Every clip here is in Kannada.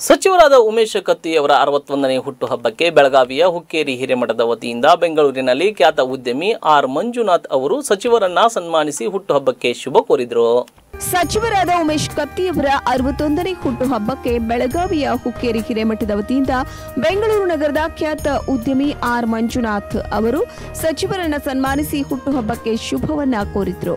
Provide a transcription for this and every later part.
ಸಚಿವರಾದ ಉಮೇಶ್ ಕತ್ತಿಯವರ ಅರವತ್ತೊಂದನೇ ಹುಟ್ಟುಹಬ್ಬಕ್ಕೆ ಬೆಳಗಾವಿಯ ಹುಕ್ಕೇರಿ ಹಿರೇಮಠದ ವತಿಯಿಂದ ಬೆಂಗಳೂರಿನಲ್ಲಿ ಖ್ಯಾತ ಉದ್ಯಮಿ ಆರ್ ಮಂಜುನಾಥ್ ಅವರು ಸಚಿವರನ್ನ ಸನ್ಮಾನಿಸಿ ಹುಟ್ಟುಹಬ್ಬಕ್ಕೆ ಶುಭ ಕೋರಿದರು. ಸಚಿವರಾದ ಉಮೇಶ್ ಕತ್ತಿಯವರ ಅರವತ್ತೊಂದನೇ ಹುಟ್ಟುಹಬ್ಬಕ್ಕೆ ಬೆಳಗಾವಿಯ ಹುಕ್ಕೇರಿ ಹಿರೇಮಠದ ವತಿಯಿಂದ ಬೆಂಗಳೂರು ನಗರದ ಖ್ಯಾತ ಉದ್ಯಮಿ ಆರ್ ಮಂಜುನಾಥ್ ಅವರು ಸಚಿವರನ್ನ ಸನ್ಮಾನಿಸಿ ಹುಟ್ಟುಹಬ್ಬಕ್ಕೆ ಶುಭವನ್ನ ಕೋರಿದ್ರು.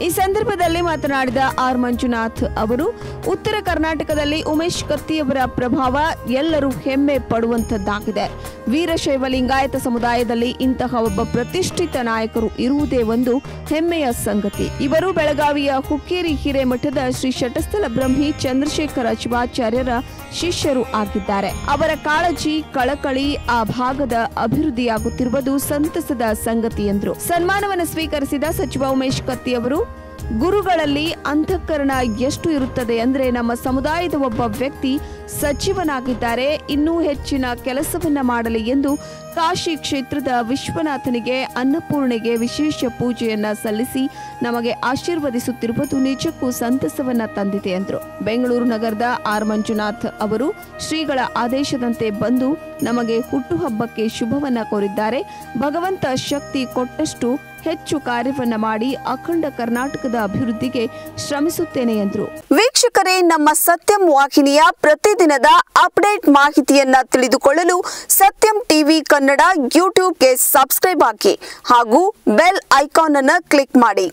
ಈ ಸಂದರ್ಭದಲ್ಲಿ ಮಾತನಾಡಿದ ಆರ್ ಮಂಜುನಾಥ್ ಅವರು, ಉತ್ತರ ಕರ್ನಾಟಕದಲ್ಲಿ ಉಮೇಶ್ ಕತ್ತಿಯವರ ಪ್ರಭಾವ ಎಲ್ಲರೂ ಹೆಮ್ಮೆ ಪಡುವಂತದ್ದಾಗಿದೆ ವೀರಶೈವ ಲಿಂಗಾಯತ ಸಮುದಾಯದಲ್ಲಿ ಇಂತಹ ಒಬ್ಬ ಪ್ರತಿಷ್ಠಿತ ನಾಯಕರು ಇರುವುದೇ ಒಂದು ಹೆಮ್ಮೆಯ ಸಂಗತಿ. ಇವರು ಬೆಳಗಾವಿಯ ಹುಕ್ಕೇರಿ ಹಿರೇಮಠದ ಶ್ರೀ ಶಟಸ್ಥಲ ಬ್ರಹ್ಮಿ ಚಂದ್ರಶೇಖರ ಶಿವಾಚಾರ್ಯರ ಶಿಷ್ಯರು ಆಗಿದ್ದಾರೆ. ಅವರ ಕಾಳಜಿ, ಕಳಕಳಿ ಆ ಭಾಗದ ಅಭಿವೃದ್ಧಿಯಾಗುತ್ತಿರುವುದು ಸಂತಸದ ಸಂಗತಿ ಎಂದರು. ಸನ್ಮಾನವನ್ನು ಸ್ವೀಕರಿಸಿದ ಸಚಿವ ಉಮೇಶ್ ಕತ್ತಿ ಅವರು ಗುರುಗಳಲ್ಲಿ ಅಂತಃಕರಣ ಎಷ್ಟು ಇರುತ್ತದೆ ಅಂದ್ರೆ ನಮ್ಮ ಸಮುದಾಯದ ಒಬ್ಬ ವ್ಯಕ್ತಿ ಸಚಿವನಾಗಿದ್ದಾರೆ. ಇನ್ನೂ ಹೆಚ್ಚಿನ ಕೆಲಸವನ್ನ ಮಾಡಲಿ ಎಂದು ಕಾಶಿ ಕ್ಷೇತ್ರದ ವಿಶ್ವನಾಥನಿಗೆ ಅನ್ನಪೂರ್ಣೆಗೆ ವಿಶೇಷ ಪೂಜೆಯನ್ನ ಸಲ್ಲಿಸಿ ನಮಗೆ ಆಶೀರ್ವದಿಸುತ್ತಿರುವುದು ನಿಜಕ್ಕೂ ಸಂತಸವನ್ನ ತಂದಿದೆ ಎಂದರು ಬೆಂಗಳೂರು ನಗರದ ಆರ್ ಮಂಜುನಾಥ್ ಅವರು ಶ್ರೀಗಳ ಆದೇಶದಂತೆ ಬಂದು ನಮಗೆ ಹುಟ್ಟುಹಬ್ಬಕ್ಕೆ ಶುಭವನ್ನ ಕೋರಿದ್ದಾರೆ. ಭಗವಂತ ಶಕ್ತಿ ಕೊಟ್ಟಷ್ಟು ಹೆಚ್ಚು ಕಾರ್ಯವನ್ನು ಮಾಡಿ ಅಖಂಡ ಕರ್ನಾಟಕದ ಅಭಿವೃದ್ಧಿಗೆ ಶ್ರಮಿಸುತ್ತೇನೆ ಎಂದರು. ವೀಕ್ಷಕರೇ, ನಮ್ಮ ಸತ್ಯಂ ವಾಹಿನಿಯ ಪ್ರತಿದಿನದ ಅಪ್ಡೇಟ್ ಮಾಹಿತಿಯನ್ನ ತಿಳಿದುಕೊಳ್ಳಲು ಸತ್ಯಂ ಟಿವಿ ಕನ್ನಡ ಯೂಟ್ಯೂಬ್ಗೆ ಸಬ್ಸ್ಕ್ರೈಬ್ ಹಾಕಿ ಹಾಗೂ ಬೆಲ್ ಐಕಾನ್ ಅನ್ನು ಕ್ಲಿಕ್ ಮಾಡಿ.